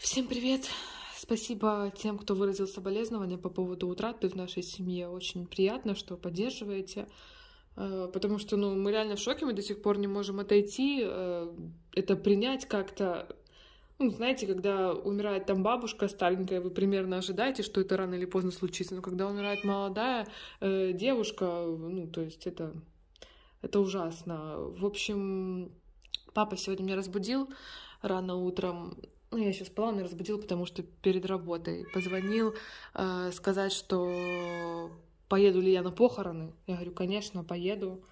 Всем привет! Спасибо тем, кто выразил соболезнования по поводу утраты в нашей семье. Очень приятно, что поддерживаете. Э, потому что ну, мы реально в шоке, мы до сих пор не можем отойти, э, это принять как-то. Ну, знаете, когда умирает там бабушка старенькая, вы примерно ожидаете, что это рано или поздно случится. Но когда умирает молодая э, девушка, ну, то есть это, это ужасно. В общем, папа сегодня меня разбудил рано утром. Ну, я сейчас спала, он разбудил, потому что перед работой позвонил э, сказать, что поеду ли я на похороны. Я говорю, конечно, поеду.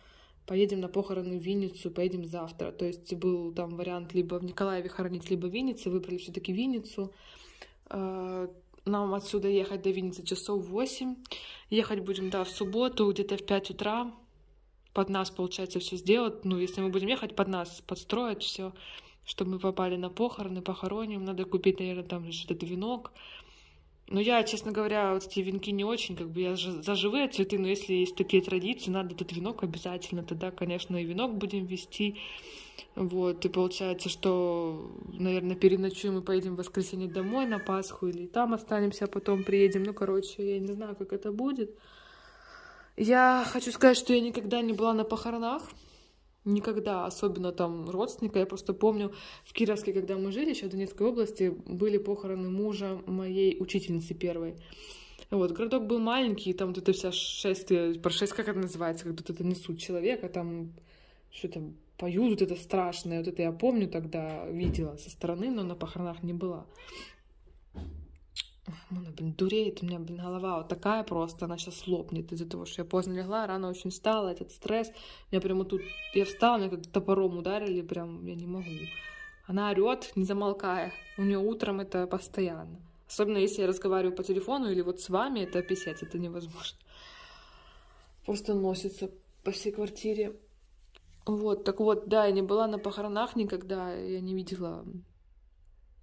Поедем на похороны в Винницу, поедем завтра. То есть был там вариант либо в Николаеве хоронить, либо в Виннице. Выбрали все-таки Винницу. Э, нам отсюда ехать до Винницы часов 8. Ехать будем, да, в субботу, где-то в 5 утра. Под нас, получается, все сделать. Ну, если мы будем ехать, под нас подстроить все чтобы мы попали на похороны, похороним. Надо купить, наверное, там этот венок. Но я, честно говоря, вот эти венки не очень, как бы я за живые цветы, но если есть такие традиции, надо этот венок обязательно, тогда, конечно, и венок будем вести. Вот, и получается, что, наверное, переночуем и поедем в воскресенье домой на Пасху, или там останемся, а потом приедем. Ну, короче, я не знаю, как это будет. Я хочу сказать, что я никогда не была на похоронах. Никогда, особенно там родственника. Я просто помню в Кировске, когда мы жили, еще в Донецкой области, были похороны мужа моей учительницы первой. Вот, городок был маленький, там вот это вся шествие, про шесть, как это называется, когда вот это несут человека, там что-то поют, вот это страшное, вот это я помню тогда, видела со стороны, но на похоронах не была. Мона, блин, дуреет у меня, блин, голова вот такая просто, она сейчас лопнет из-за того, что я поздно легла, рано очень встала, этот стресс. Меня прямо тут, я встала, меня как топором ударили, прям, я не могу. Она орет, не замолкая. У нее утром это постоянно. Особенно если я разговариваю по телефону или вот с вами, это писать, это невозможно. Просто носится по всей квартире. Вот, так вот, да, я не была на похоронах никогда, я не видела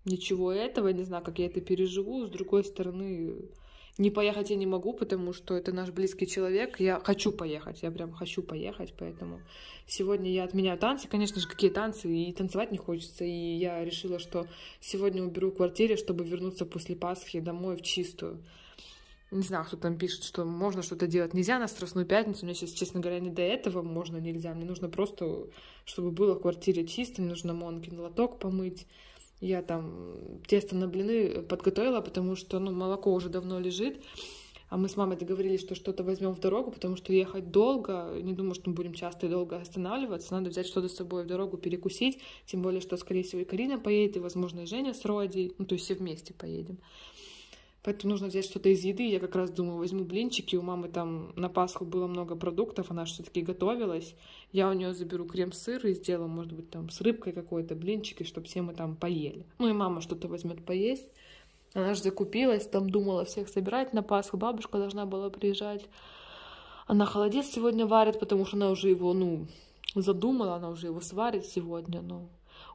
ничего этого, не знаю, как я это переживу. С другой стороны, не поехать я не могу, потому что это наш близкий человек. Я хочу поехать, я прям хочу поехать, поэтому сегодня я отменяю танцы. Конечно же, какие танцы, и танцевать не хочется. И я решила, что сегодня уберу в квартире, чтобы вернуться после Пасхи домой в чистую. Не знаю, кто там пишет, что можно что-то делать нельзя на Страстную Пятницу. Мне сейчас, честно говоря, не до этого можно, нельзя. Мне нужно просто, чтобы было в квартире чисто, мне нужно Монкин лоток помыть я там тесто на блины подготовила, потому что, ну, молоко уже давно лежит. А мы с мамой договорились, что что-то возьмем в дорогу, потому что ехать долго, не думаю, что мы будем часто и долго останавливаться. Надо взять что-то с собой в дорогу, перекусить. Тем более, что, скорее всего, и Карина поедет, и, возможно, и Женя с Родей. Ну, то есть все вместе поедем. Поэтому нужно взять что-то из еды. Я как раз думаю, возьму блинчики. У мамы там на Пасху было много продуктов, она все-таки готовилась. Я у нее заберу крем-сыр и сделаю, может быть, там с рыбкой какой-то блинчики, чтобы все мы там поели. Ну и мама что-то возьмет поесть. Она же закупилась, там думала всех собирать на Пасху. Бабушка должна была приезжать. Она холодец сегодня варит, потому что она уже его, ну, задумала, она уже его сварит сегодня. Но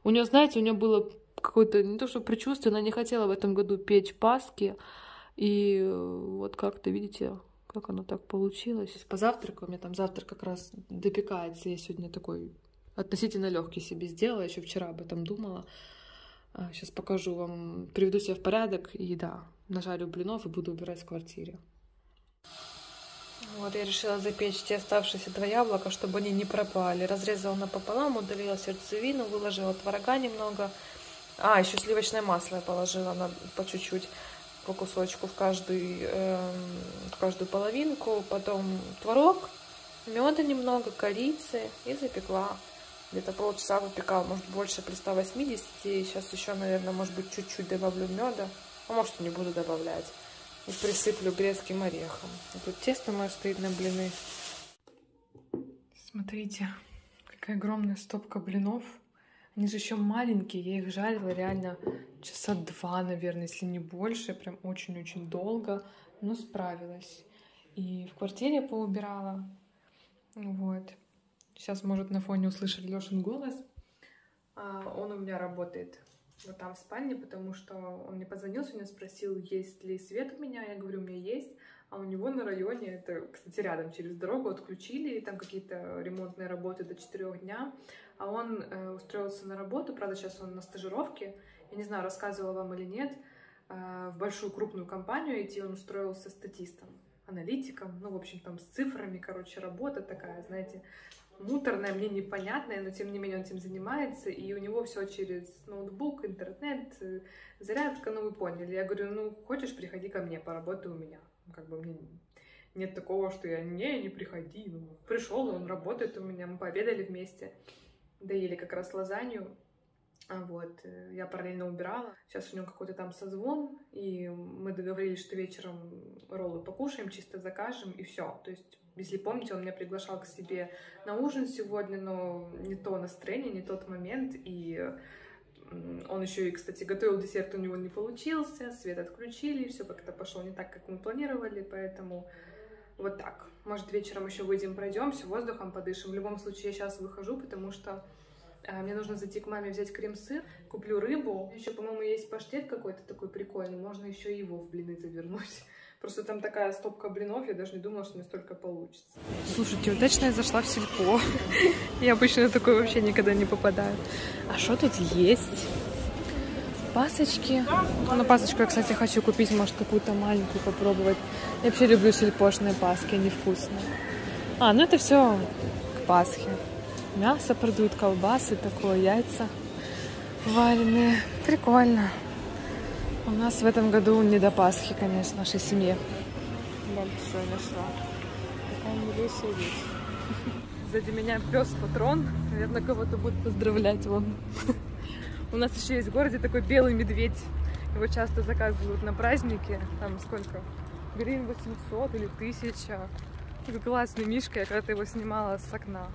у нее, знаете, у нее было какое-то не то что предчувствие, она не хотела в этом году печь паски. И э, вот как-то, видите, как оно так получилось. Позавтракаю, у меня там завтрак как раз допекается. Я сегодня такой относительно легкий себе сделала, еще вчера об этом думала. Сейчас а, покажу вам, приведу себя в порядок и да, нажарю блинов и буду убирать в квартире. Вот я решила запечь те оставшиеся два яблока, чтобы они не пропали. Разрезала напополам, удалила сердцевину, выложила творога немного, а, еще сливочное масло я положила на, по чуть-чуть, по кусочку в, каждый, э, в каждую половинку. Потом творог, меда немного, корицы и запекла. Где-то полчаса выпекала, может больше при 180. И сейчас еще, наверное, может быть, чуть-чуть добавлю меда. А может, не буду добавлять. И присыплю грецким орехом. И тут тесто мое стоит на блины. Смотрите, какая огромная стопка блинов. Они же еще маленькие, я их жарила реально часа два, наверное, если не больше, прям очень-очень долго, но справилась. И в квартире поубирала. Вот. Сейчас, может, на фоне услышали Лешин голос. А, он у меня работает вот там в спальне, потому что он мне позвонил сегодня, спросил, есть ли свет у меня. Я говорю, у меня есть. А у него на районе, это, кстати, рядом через дорогу отключили, там какие-то ремонтные работы до 4 дня. А он э, устроился на работу, правда, сейчас он на стажировке, Я не знаю, рассказывала вам или нет, в большую крупную компанию идти он устроился статистом, аналитиком, ну, в общем, там с цифрами, короче, работа такая, знаете, муторная, мне непонятная, но тем не менее он этим занимается, и у него все через ноутбук, интернет, э, зарядка, ну вы поняли. Я говорю, ну хочешь, приходи ко мне, поработай у меня. Как бы мне нет такого, что я не, не приходи. Ну, пришел, он работает у меня, мы пообедали вместе, доели как раз лазанью. А вот, э, я параллельно убирала. Сейчас у него какой-то там созвон, и мы договорились, что вечером роллы покушаем, чисто закажем, и все. То есть если помните, он меня приглашал к себе на ужин сегодня, но не то настроение, не тот момент, и он еще и, кстати, готовил десерт, у него не получился, свет отключили, все как-то пошло не так, как мы планировали, поэтому вот так. Может, вечером еще выйдем, пройдемся, воздухом подышим. В любом случае, я сейчас выхожу, потому что э, мне нужно зайти к маме взять крем-сыр, куплю рыбу. Еще, по-моему, есть паштет какой-то такой прикольный, можно еще его в блины завернуть. Просто там такая стопка блинов, я даже не думала, что настолько получится. Слушайте, удачно я зашла в сельпо. Я обычно на такое вообще никогда не попадаю. А что тут есть? Пасочки. Ну, пасочку я, кстати, хочу купить, может, какую-то маленькую попробовать. Я вообще люблю сельпошные паски, они вкусные. А, ну это все к Пасхе. Мясо продают, колбасы, такое, яйца вареные. Прикольно. У нас в этом году не до Пасхи, конечно, нашей семье. Большой нашла. Такая милейшая вещь. Сзади меня пес-патрон. Наверное, кого-то будет поздравлять вон. У нас еще есть в городе такой белый медведь. Его часто заказывают на праздники. Там сколько? Гривен 800 или 1000. Такой классный мишка. Я когда-то его снимала с окна.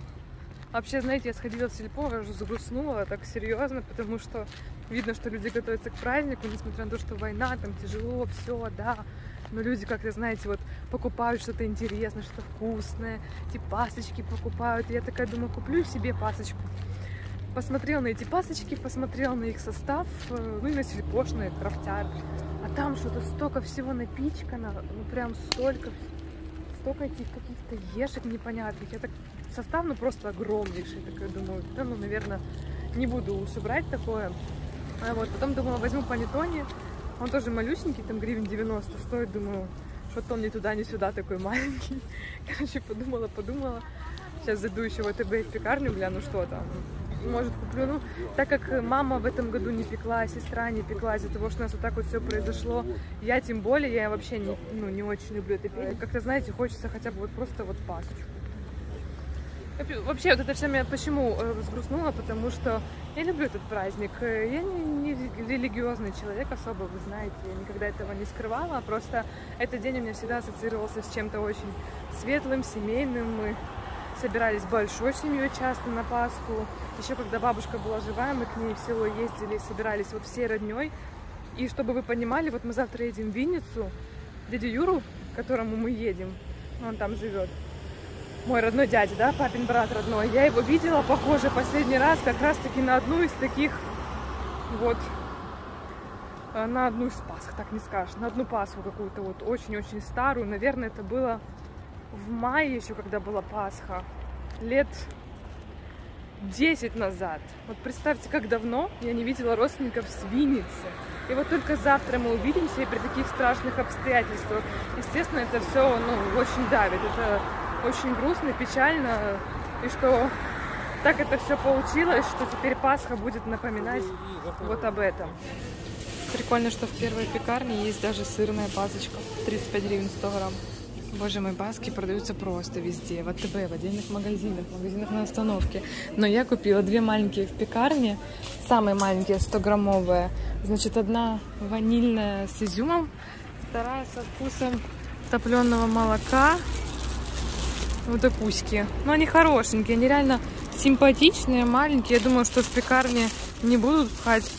Вообще, знаете, я сходила в сельпо, уже загрустнула так серьезно, потому что видно, что люди готовятся к празднику, несмотря на то, что война, там тяжело, все, да. Но люди, как-то, знаете, вот покупают что-то интересное, что-то вкусное, эти пасочки покупают. Я такая думаю, куплю себе пасочку. Посмотрела на эти пасочки, посмотрела на их состав, э, ну и на сельпошный крафтяр. А там что-то столько всего напичкано, ну прям столько, столько этих каких-то ешек непонятных. Я так состав, ну, просто огромнейший. Так я думаю, да, ну, наверное, не буду лучше брать такое. А вот, потом думала, возьму панеттоне. Он тоже малюсенький, там гривен 90 стоит. Думаю, что-то он ни туда, ни сюда такой маленький. Короче, подумала, подумала. Сейчас зайду еще в АТБ в пекарню, гляну, что там. Может, куплю. Ну, так как мама в этом году не пекла, сестра не пекла, из-за того, что у нас вот так вот все произошло, я тем более, я вообще не, ну, не очень люблю это петь. Как-то, знаете, хочется хотя бы вот просто вот пасочку. Вообще, вот это все меня почему э, взгрустнуло, потому что я люблю этот праздник. Э, я не, не религиозный человек особо, вы знаете, я никогда этого не скрывала, просто этот день у меня всегда ассоциировался с чем-то очень светлым, семейным. Мы собирались большой семьей часто на Пасху. Еще когда бабушка была жива, мы к ней в село ездили, собирались вот всей родней. И чтобы вы понимали, вот мы завтра едем в Винницу, дядю Юру, к которому мы едем, он там живет, мой родной дядя, да, папин брат родной, я его видела, похоже, последний раз как раз-таки на одну из таких вот, э, на одну из Пасх, так не скажешь, на одну Пасху какую-то вот очень-очень старую, наверное, это было в мае еще, когда была Пасха, лет 10 назад. Вот представьте, как давно я не видела родственников с Винницы. И вот только завтра мы увидимся, и при таких страшных обстоятельствах, естественно, это все ну, очень давит. Это очень грустно, печально, и что так это все получилось, что теперь Пасха будет напоминать вот об этом. Прикольно, что в первой пекарне есть даже сырная пасочка. 35 гривен 100 грамм. Боже мой, паски продаются просто везде. В АТБ, в отдельных магазинах, в магазинах на остановке. Но я купила две маленькие в пекарне. Самые маленькие, 100-граммовые. Значит, одна ванильная с изюмом, вторая со вкусом топленого молока вот такуськи. Но они хорошенькие, они реально симпатичные, маленькие. Я думаю, что в пекарне не будут пхать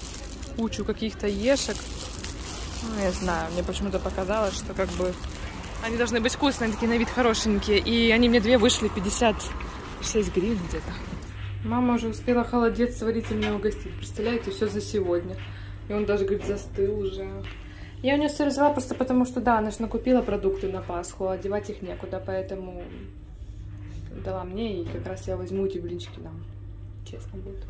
кучу каких-то ешек. Ну, я знаю, мне почему-то показалось, что как бы они должны быть вкусные, такие на вид хорошенькие. И они мне две вышли 56 гривен где-то. Мама уже успела холодец сварить и меня угостить. Представляете, все за сегодня. И он даже, говорит, застыл уже. Я у нее все взяла просто потому, что, да, она же накупила продукты на Пасху, а девать их некуда, поэтому дала мне, и как раз я возьму эти блинчики дам. Честно будет.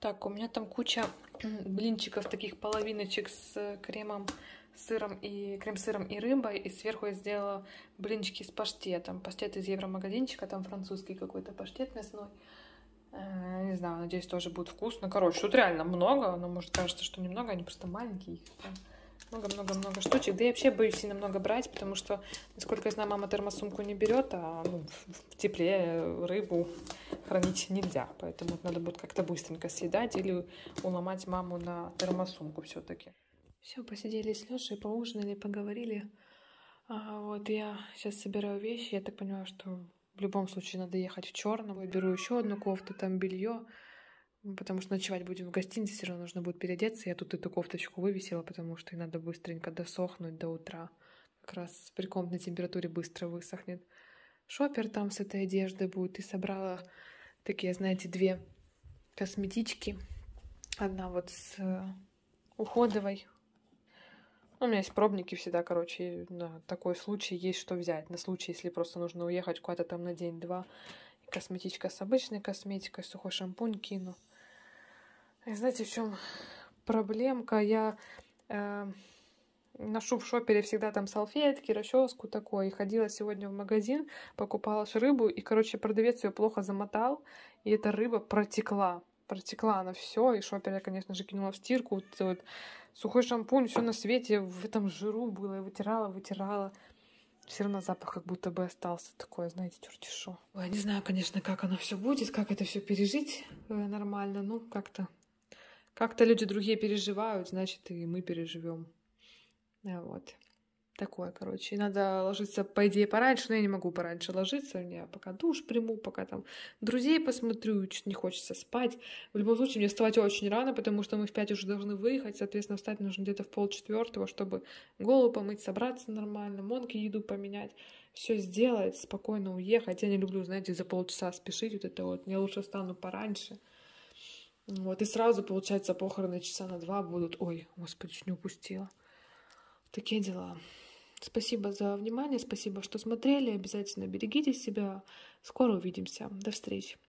Так, у меня там куча блинчиков, таких половиночек с кремом, сыром и крем-сыром и рыбой. И сверху я сделала блинчики с паштетом. Паштет из евромагазинчика, там французский какой-то паштет мясной. Э, не знаю, надеюсь, тоже будет вкусно. Короче, тут реально много, но может кажется, что немного, они просто маленькие. Много-много-много штучек. Да я вообще боюсь сильно много брать, потому что, насколько я знаю, мама термосумку не берет, а ну, в тепле рыбу хранить нельзя. Поэтому надо будет как-то быстренько съедать или уломать маму на термосумку все-таки. Все, посидели с Лешей, поужинали, поговорили. А, вот я сейчас собираю вещи. Я так понимаю, что в любом случае надо ехать в черном. Я беру еще одну кофту, там белье. Потому что ночевать будем в гостинице, все равно нужно будет переодеться. Я тут эту кофточку вывесила, потому что ей надо быстренько досохнуть до утра. Как раз при комнатной температуре быстро высохнет. Шопер там с этой одеждой будет. И собрала такие, знаете, две косметички. Одна вот с э, уходовой. У меня есть пробники всегда, короче, на такой случай есть что взять. На случай, если просто нужно уехать куда-то там на день-два. Косметичка с обычной косметикой, сухой шампунь кину. И знаете, в чем проблемка? Я э, ношу в шопере всегда там салфетки, расческу такое. И ходила сегодня в магазин, покупала рыбу, и, короче, продавец ее плохо замотал, и эта рыба протекла. Протекла она все, и шопер я, конечно же, кинула в стирку. Вот, вот сухой шампунь, все на свете в этом жиру было. Я вытирала, вытирала. Все равно запах как будто бы остался такой, знаете, черти шо. Я не знаю, конечно, как оно все будет, как это все пережить э, нормально. Ну, как-то как-то люди другие переживают, значит, и мы переживем. Вот. Такое, короче. И надо ложиться, по идее, пораньше, но я не могу пораньше ложиться. Я пока душ приму, пока там друзей посмотрю, чуть не хочется спать. В любом случае, мне вставать очень рано, потому что мы в пять уже должны выехать. Соответственно, встать нужно где-то в полчетвертого, чтобы голову помыть, собраться нормально, монки еду поменять. Все сделать, спокойно уехать. Я не люблю, знаете, за полчаса спешить. Вот это вот. Я лучше встану пораньше. Вот, и сразу, получается, похороны часа на два будут. Ой, господи, чуть не упустила. Такие дела. Спасибо за внимание, спасибо, что смотрели. Обязательно берегите себя. Скоро увидимся. До встречи.